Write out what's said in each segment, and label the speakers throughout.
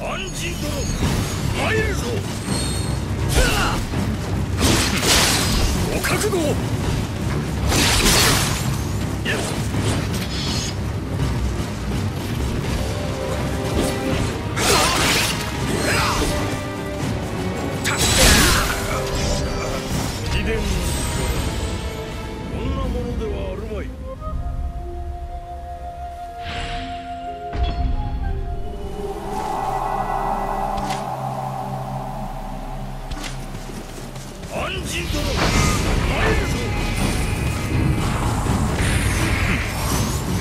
Speaker 1: 安心殿参るぞご覚悟秘伝の力こんなものではあるまい安心殿参るぞ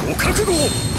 Speaker 1: ご覚悟を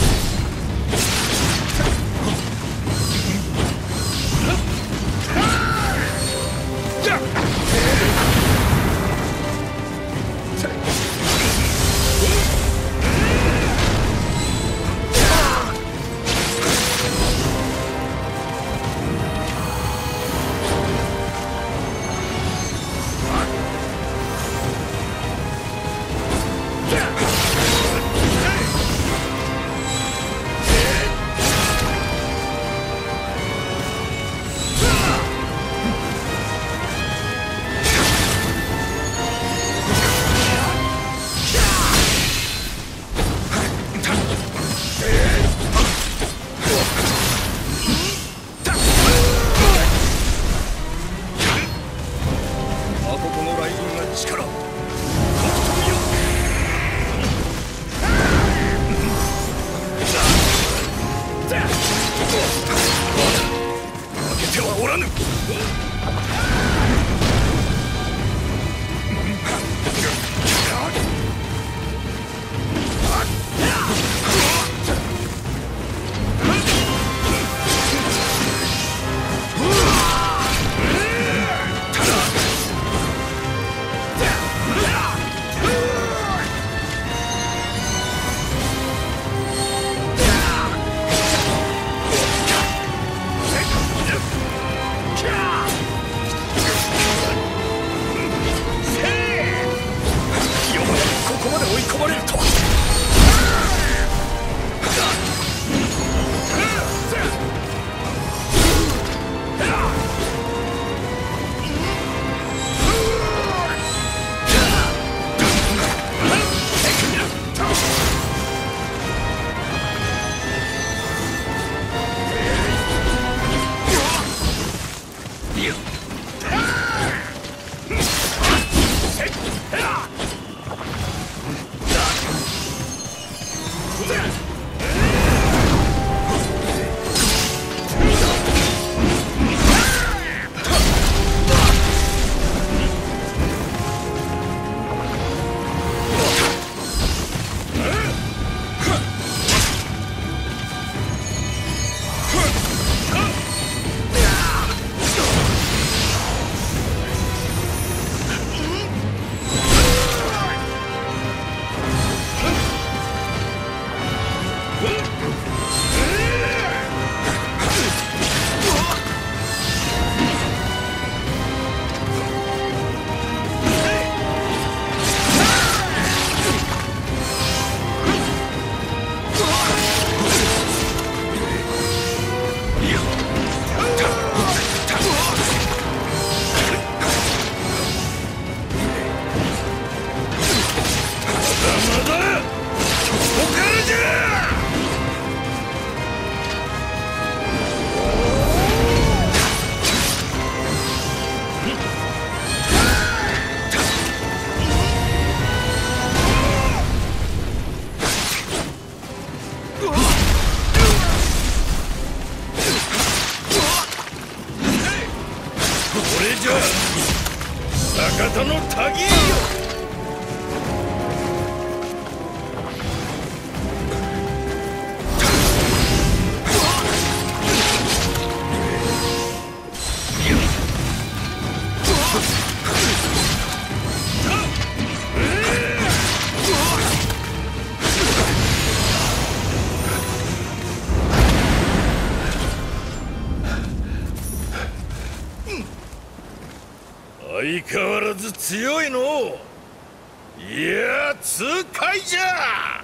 Speaker 1: こまで追い込まれゃ坂田のたぎよ。相変わらず強いの。いや痛快じゃ。